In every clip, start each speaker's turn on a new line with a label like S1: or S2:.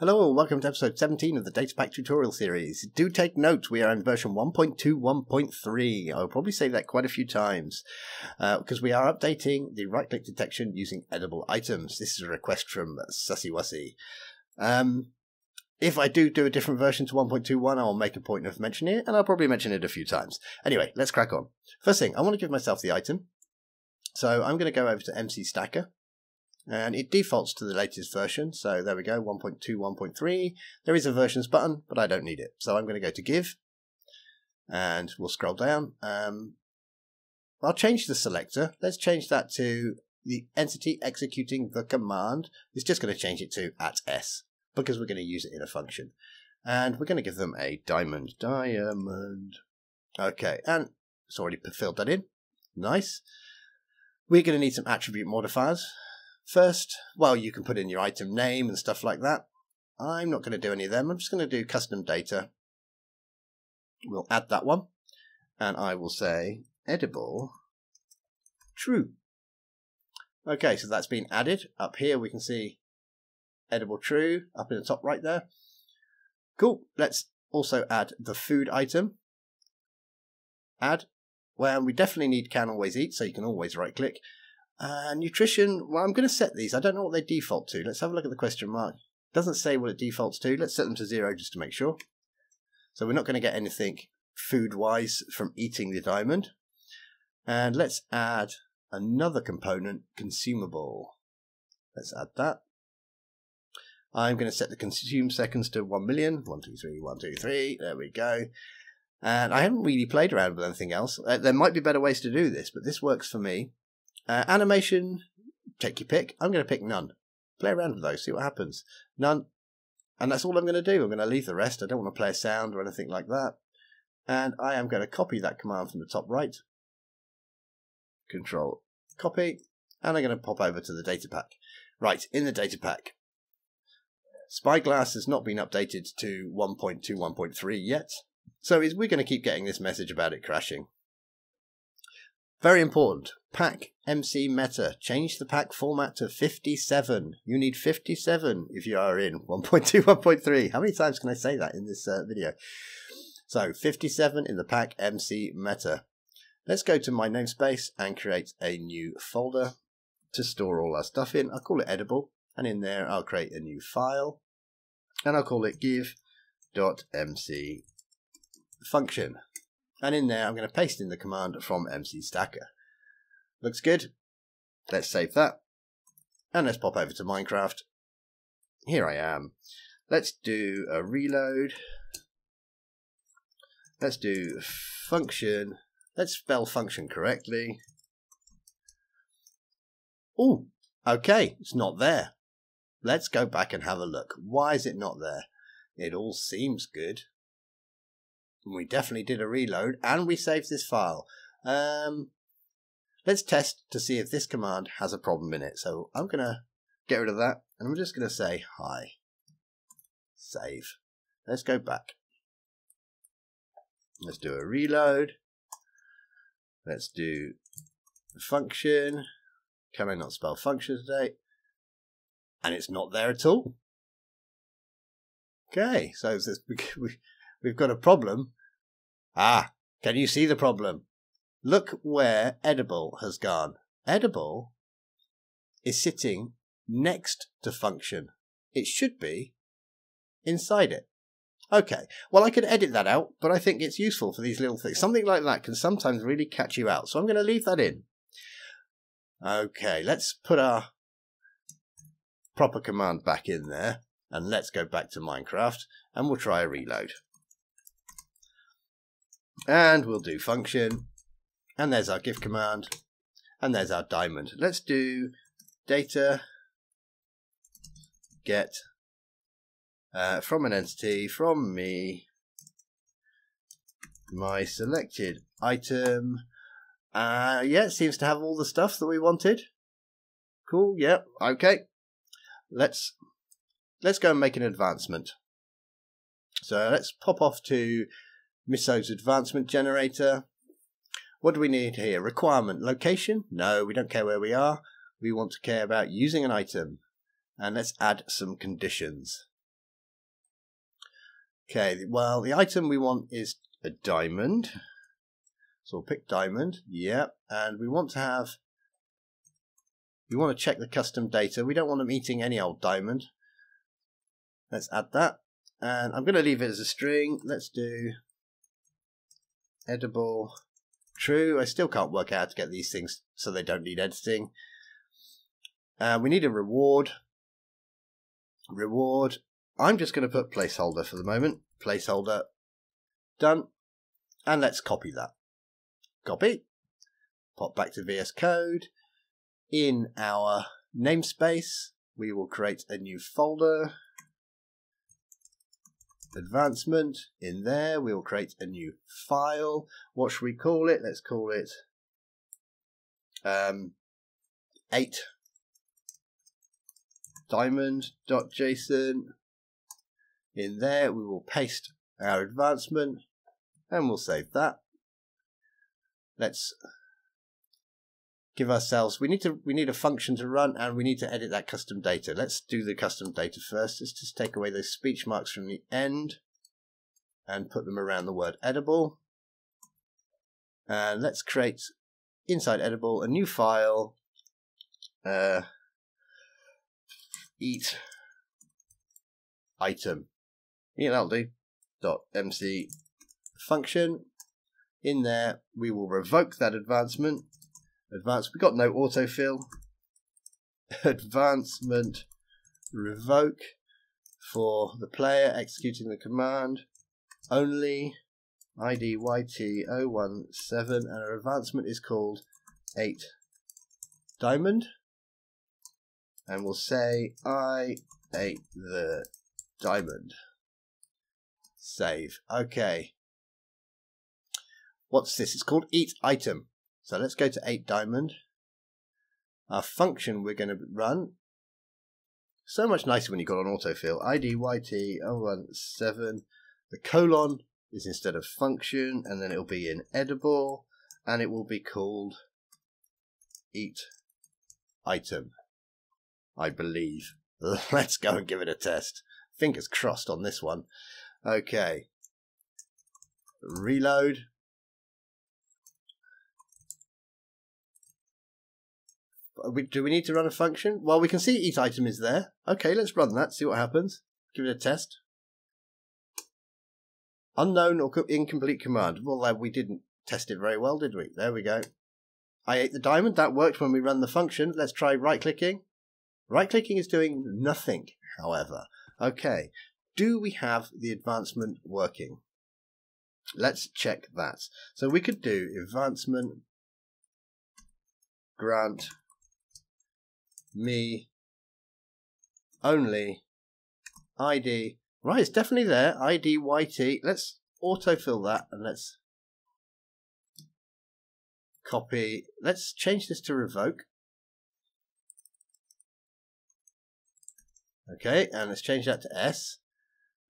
S1: Hello and welcome to episode 17 of the Datapack tutorial series. Do take note, we are in version 1.21.3. I'll probably say that quite a few times uh, because we are updating the right click detection using edible items. This is a request from Sussy Wussy. Um, if I do do a different version to 1.21, I'll make a point of mentioning it and I'll probably mention it a few times. Anyway, let's crack on. First thing, I want to give myself the item. So I'm going to go over to MC Stacker and it defaults to the latest version. So there we go, 1.2, 1.3. There is a versions button, but I don't need it. So I'm going to go to give and we'll scroll down. Um, I'll change the selector. Let's change that to the entity executing the command. It's just going to change it to at s because we're going to use it in a function. And we're going to give them a diamond. Diamond. Okay, and it's already filled that in. Nice. We're going to need some attribute modifiers. First, well, you can put in your item name and stuff like that. I'm not going to do any of them. I'm just going to do custom data. We'll add that one. And I will say edible true. Okay, so that's been added. Up here we can see edible true up in the top right there. Cool. Let's also add the food item. Add. Well, we definitely need can always eat, so you can always right click. Uh, nutrition, well, I'm going to set these. I don't know what they default to. Let's have a look at the question mark. It doesn't say what it defaults to. Let's set them to zero just to make sure. So we're not going to get anything food-wise from eating the diamond. And let's add another component, consumable. Let's add that. I'm going to set the consume seconds to 1 million. 1, 2, 3, 1, 2, 3. There we go. And I haven't really played around with anything else. Uh, there might be better ways to do this, but this works for me. Uh, animation, take your pick. I'm going to pick none. Play around with those, see what happens. None. And that's all I'm going to do. I'm going to leave the rest. I don't want to play a sound or anything like that. And I am going to copy that command from the top right. Control copy. And I'm going to pop over to the data pack. Right, in the data pack. Spyglass has not been updated to 1.2.1.3 yet. So is we're going to keep getting this message about it crashing. Very important. Pack MC Meta. Change the pack format to 57. You need 57 if you are in 1.2, 1.3. How many times can I say that in this uh, video? So 57 in the pack MC Meta. Let's go to my namespace and create a new folder to store all our stuff in. I'll call it edible. And in there, I'll create a new file. And I'll call it give.mc function. And in there, I'm going to paste in the command from MC Stacker. Looks good. Let's save that. And let's pop over to Minecraft. Here I am. Let's do a reload. Let's do function. Let's spell function correctly. Oh, okay, it's not there. Let's go back and have a look. Why is it not there? It all seems good we definitely did a reload and we saved this file. Um, let's test to see if this command has a problem in it. So I'm going to get rid of that and I'm just going to say hi. Save. Let's go back. Let's do a reload. Let's do function. Can I not spell function today? And it's not there at all. Okay, so we've got a problem Ah, can you see the problem? Look where edible has gone. Edible is sitting next to function. It should be inside it. Okay, well, I could edit that out, but I think it's useful for these little things. Something like that can sometimes really catch you out, so I'm going to leave that in. Okay, let's put our proper command back in there, and let's go back to Minecraft, and we'll try a reload. And we'll do function. And there's our give command. And there's our diamond. Let's do data get uh, from an entity from me my selected item. Uh, yeah, it seems to have all the stuff that we wanted. Cool. Yep. Yeah, okay. Let's let's go and make an advancement. So let's pop off to Misode's advancement generator. What do we need here? Requirement location? No, we don't care where we are. We want to care about using an item. And let's add some conditions. Okay, well, the item we want is a diamond. So we'll pick diamond. Yep. And we want to have, we want to check the custom data. We don't want them eating any old diamond. Let's add that. And I'm going to leave it as a string. Let's do edible true. I still can't work out how to get these things so they don't need editing. Uh, we need a reward. Reward. I'm just going to put placeholder for the moment. Placeholder. Done. And let's copy that. Copy. Pop back to VS Code. In our namespace, we will create a new folder advancement in there. We'll create a new file. What should we call it? Let's call it um, 8 diamond.json. In there, we will paste our advancement and we'll save that. Let's give ourselves we need to we need a function to run and we need to edit that custom data. Let's do the custom data first. Let's just take away those speech marks from the end and put them around the word edible. And let's create inside edible a new file. Uh, eat item. Yeah that'll do. Dot mc function. In there we will revoke that advancement Advanced. We got no autofill. Advancement revoke for the player executing the command. Only ID YT017 and our advancement is called 8 diamond. And we'll say I ate the diamond. Save. Okay. What's this? It's called eat item. So let's go to 8 diamond. Our function we're going to run. So much nicer when you've got an autofill. ID YT017. The colon is instead of function, and then it'll be in edible, and it will be called eat item, I believe. Let's go and give it a test. Fingers crossed on this one. Okay. Reload. Uh, do we need to run a function? Well, we can see eat item is there. Okay, let's run that, see what happens. Give it a test. Unknown or incomplete command. Well, uh, we didn't test it very well, did we? There we go. I ate the diamond. That worked when we run the function. Let's try right-clicking. Right-clicking is doing nothing, however. Okay, do we have the advancement working? Let's check that. So we could do advancement grant me only ID. Right, it's definitely there. ID YT. Let's autofill that and let's copy. Let's change this to revoke. Okay, and let's change that to S.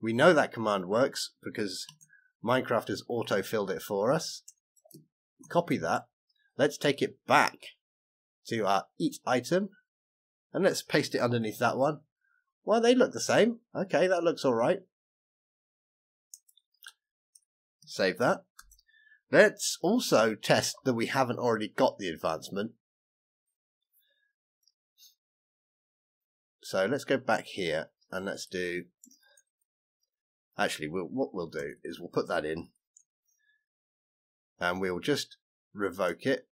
S1: We know that command works because Minecraft has auto-filled it for us. Copy that. Let's take it back to our eat item and let's paste it underneath that one. Well, they look the same. Okay, that looks alright. Save that. Let's also test that we haven't already got the advancement. So let's go back here and let's do. Actually, we'll, what we'll do is we'll put that in and we'll just revoke it.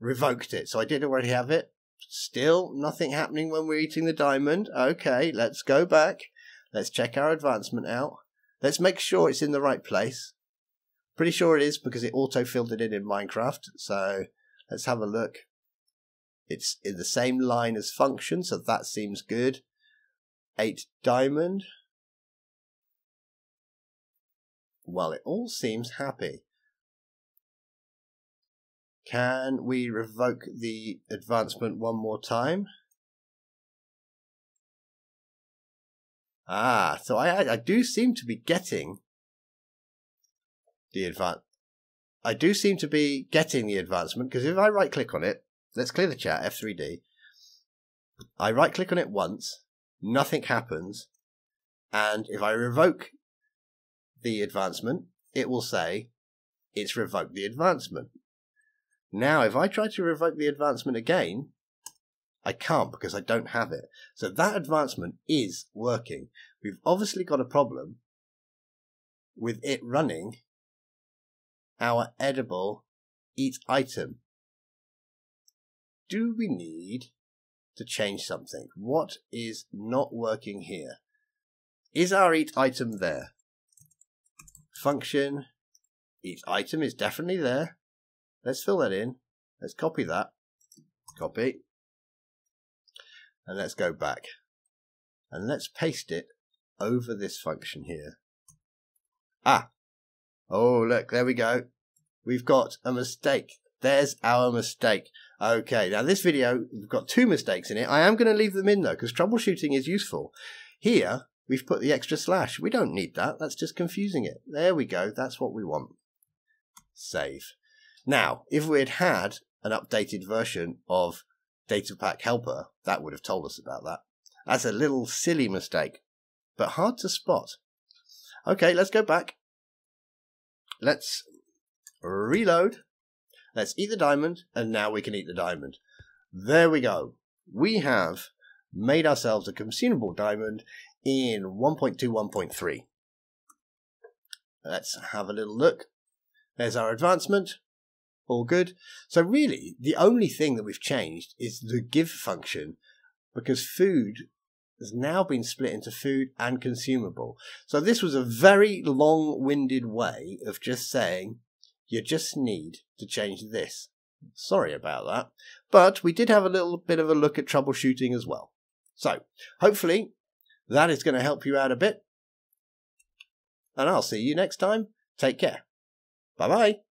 S1: Revoked it. So I did already have it. Still nothing happening when we're eating the diamond. Okay, let's go back. Let's check our advancement out. Let's make sure it's in the right place. Pretty sure it is because it auto-filled it in in Minecraft. So let's have a look. It's in the same line as function, so that seems good. 8 diamond. Well, it all seems happy. Can we revoke the advancement one more time? Ah, so I I do seem to be getting the advance. I do seem to be getting the advancement because if I right click on it, let's clear the chat F3D. I right click on it once, nothing happens, and if I revoke the advancement, it will say it's revoked the advancement. Now, if I try to revoke the advancement again, I can't because I don't have it. So that advancement is working. We've obviously got a problem with it running our edible eat item. Do we need to change something? What is not working here? Is our eat item there? Function eat item is definitely there. Let's fill that in. Let's copy that. Copy. And let's go back. And let's paste it over this function here. Ah. Oh, look, there we go. We've got a mistake. There's our mistake. Okay, now this video, we've got two mistakes in it. I am going to leave them in though, because troubleshooting is useful. Here, we've put the extra slash. We don't need that. That's just confusing it. There we go. That's what we want. Save. Now, if we had had an updated version of Datapack Helper, that would have told us about that. That's a little silly mistake, but hard to spot. Okay, let's go back. Let's reload. Let's eat the diamond, and now we can eat the diamond. There we go. We have made ourselves a consumable diamond in 1.21.3. Let's have a little look. There's our advancement. All good. So really, the only thing that we've changed is the give function because food has now been split into food and consumable. So this was a very long-winded way of just saying you just need to change this. Sorry about that. But we did have a little bit of a look at troubleshooting as well. So hopefully that is going to help you out a bit. And I'll see you next time. Take care. Bye bye.